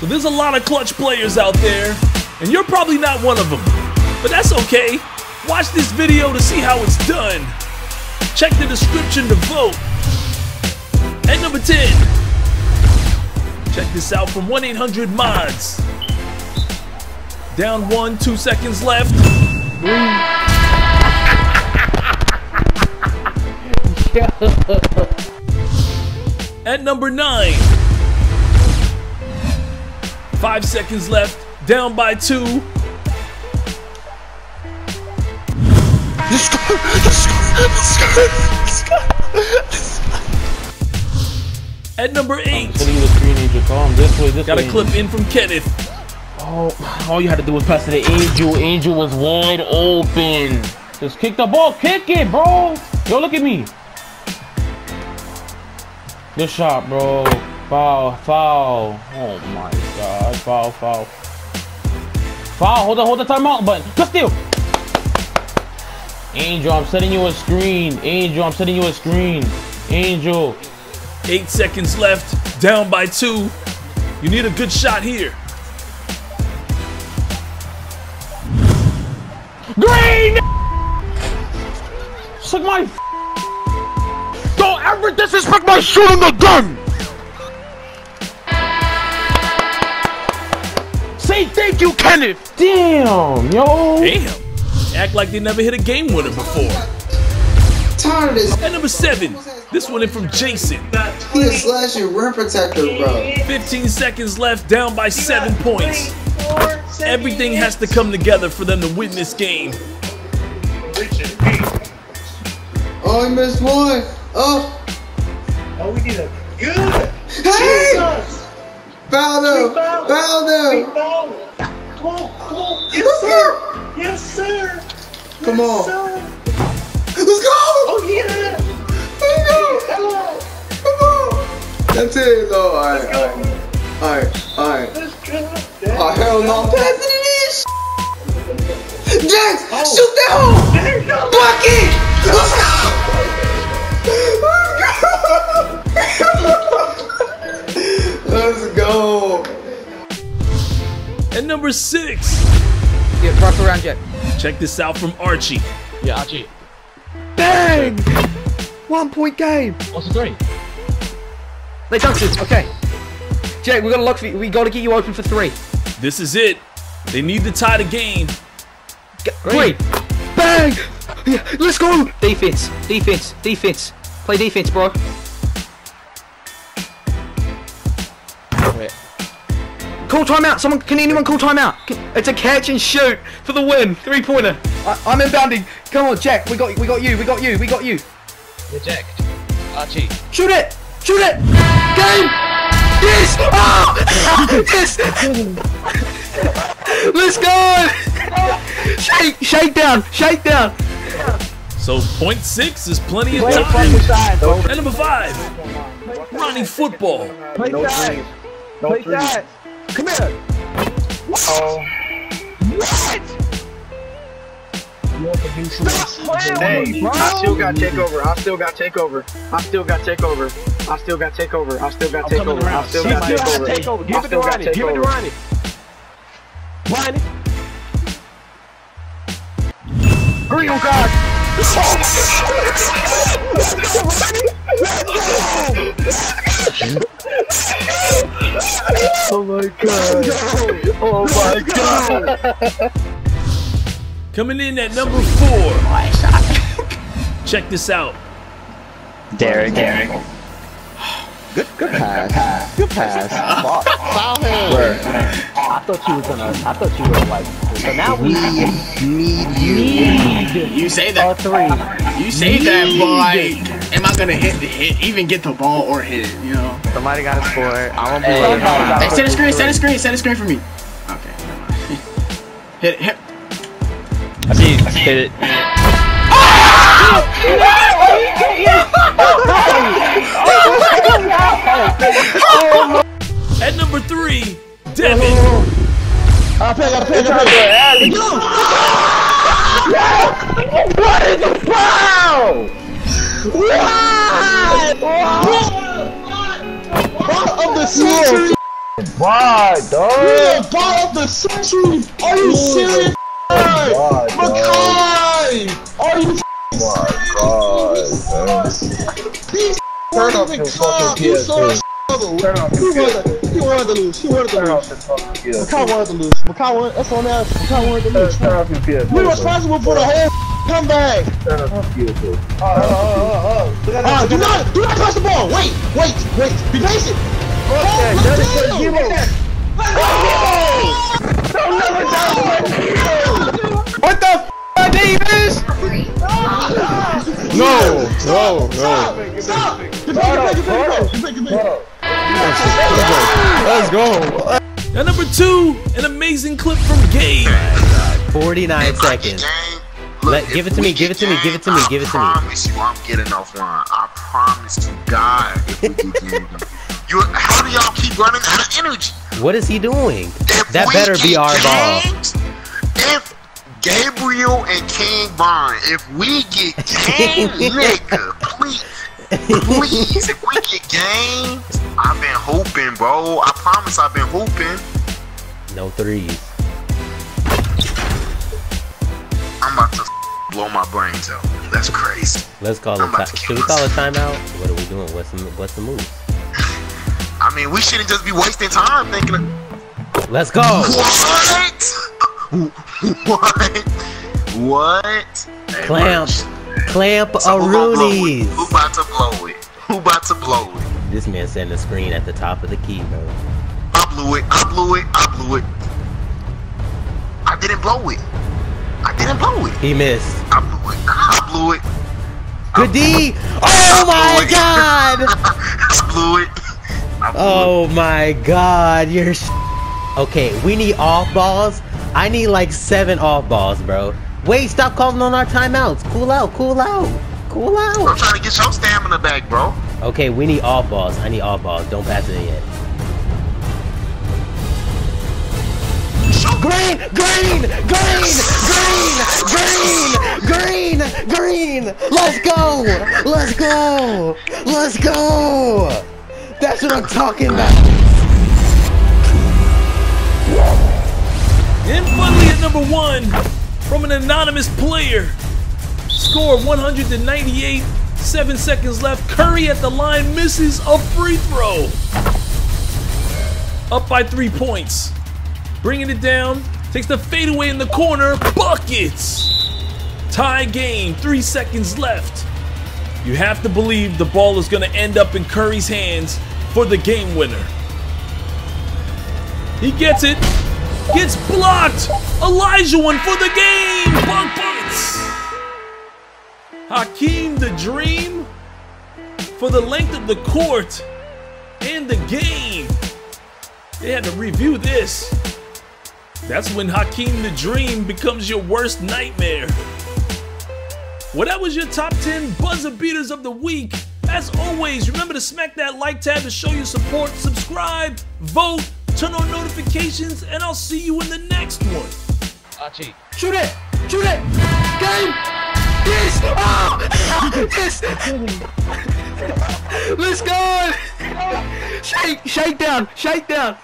So there's a lot of clutch players out there, and you're probably not one of them. But that's okay. Watch this video to see how it's done. Check the description to vote. At number 10, check this out from 1 800 Mods. Down one, two seconds left. At number 9, five seconds left. Down by two. Let's go! Let's go! Let's go! Let's go! Let's go! At number 8, Sending you the Angel. Come this way, this got way. a clip in from Kenneth. Oh, all you had to do was pass to the Angel. Angel was wide open. Just kick the ball. Kick it, bro. Yo, look at me. Good shot, bro. Foul, foul. Oh my god. Foul, foul. Foul. Hold on, hold the timeout button. Just steal. Angel, I'm setting you a screen. Angel, I'm setting you a screen. Angel. Eight seconds left. Down by two. You need a good shot here. Green! Suck my Don't ever disrespect my shooting again! Thank you, Kenneth! Damn, yo! Damn. Act like they never hit a game winner before. Tired of this. At number seven, this one in from Jason. He a slashing rim protector, bro. 15 seconds left, down by seven points. Everything has to come together for them to win this game. Oh, he missed one. Oh, Oh, we did a good. hey! Jesus. Foul them! fouled. Foul Come on, come on. Yes, Let's sir. go! Yes, sir. Come Yes, on. Sir. Let's go! Oh, yeah. Let's go! Come on. Come on! That's it, though. Alright, Let's go. alright. Alright. Let's go. Oh, hell no. I'm passing it in. Jax, Oh. shoot that hole! There you go. Block it! Let's go! At number six, Yeah, rock around Jet. check this out from Archie. Yeah, Archie. Bang! One point game. What's the three? They dunked it. Okay. Jake, we gotta look for you. We gotta get you open for three. This is it. They need to tie the game. G- Three. Bang! Yeah, let's go. Defense. Defense. Defense. Play defense, bro. Call timeout. Someone, can anyone call timeout? It's a catch and shoot for the win. Three pointer. I, I'm inbounding. Come on, Jack. We got, we got you. We got you. We got you. Reject. Archie. Shoot it. Shoot it. Game. Yes. Ah! yes. Let's go. Shake, shake down, shake down. So point six is plenty of time. At number five, Ronnie Football. Play side. Play side. Come here. Hey, I still got takeover. I still got takeover. I still got takeover. I still got takeover. I still got takeover. I still got takeover. Takeover. Give it to Ronnie. Give it to. Ronnie. Ronnie. Green card. Oh Oh my god. Oh my god. Coming in at number four. Check this out. Derek. Derek. Good, good pass. Good pass. Foul him. I thought you was gonna. I thought you were like. So now we Need you. need You say all that. three. You say that, but like, am I gonna hit the hit, even get the ball or hit it? You know. Somebody got to score. I'm Hey, gonna somebody Hey, set a screen. Set a screen. Set a screen for me. Okay. never mind. hit it. Hit. I see. Hit it. At number three, Devin. I pick. I pick. I pick. The season? Why, dog? Yeah, ball of the century. Are you serious? God, Makai! Are you my God. Turn off even fucking You saw PS2. Turn off to, he wanted to lose. He wanted to lose. off your fucking PS2. Makai wanted to lose. Makai wanted, that's on that. Makai wanted to lose. turn off your PS2. We're responsible for the whole comeback. Turn off your PS2. Uh, do not, do not pass the ball. Wait, wait, wait. Be patient. No, no, no. Stop! Back. Let's go. Now, number two, an amazing clip from Gabe. 49 seconds. Let give it to me, give it to me, give it to me, give it to me. I promise you, I'm getting offline. I promise to God, if we get game, you. How do y'all keep running out of energy? What is he doing? If That better be our ball. games, If Gabriel and King Bond, if we get game, nigga, please, please, if we get games, I've been hoping, bro. I promise, I've been hoping. No threes. I'm about to blow my brains out. That's crazy. Let's call I'm it. should we call a timeout? What are we doing? What's the what's the move? I mean, we shouldn't just be wasting time thinking. Of, Let's go. What? What? What? Clamp, clamp So a who gonna blow it? Rooney's. Who about to blow it? Who about to blow it? This man setting the screen at the top of the key, bro. I blew it. I blew it. I blew it. I didn't blow it. I didn't blow it. He missed. I blew it. I blew it. Good D. Oh my God. I blew it. I blew oh it. Oh my God. You're. Okay, we need off balls. I need like seven off balls, bro. Wait, stop calling on our timeouts. Cool out. Cool out. Cool out. I'm trying to get your stamina back, bro. Okay, we need off balls. I need off balls. Don't pass it in yet. Green, green, green, green, green, green, green. Let's go. Let's go. Let's go. That's what I'm talking about. And finally at number one, from an anonymous player. Score 198, seven seconds left. Curry at the line misses a free throw. Up by three points. Bringing it down, takes the fadeaway in the corner, buckets. Tie game, three seconds left. You have to believe the ball is going to end up in Curry's hands for the game winner. He gets it, gets blocked. Elijah one for the game. Buckets. Hakeem the Dream for the length of the court and the game. They had to review this. That's when Hakeem the Dream becomes your worst nightmare. Well, that was your top 10 buzzer beaters of the week. As always, remember to smack that like tab to show your support, subscribe, vote, turn on notifications, and I'll see you in the next one. Archie. Shoot it! Shoot it! Game! Yes! Oh! yes! Let's go! Shake! Shake down! Shake down!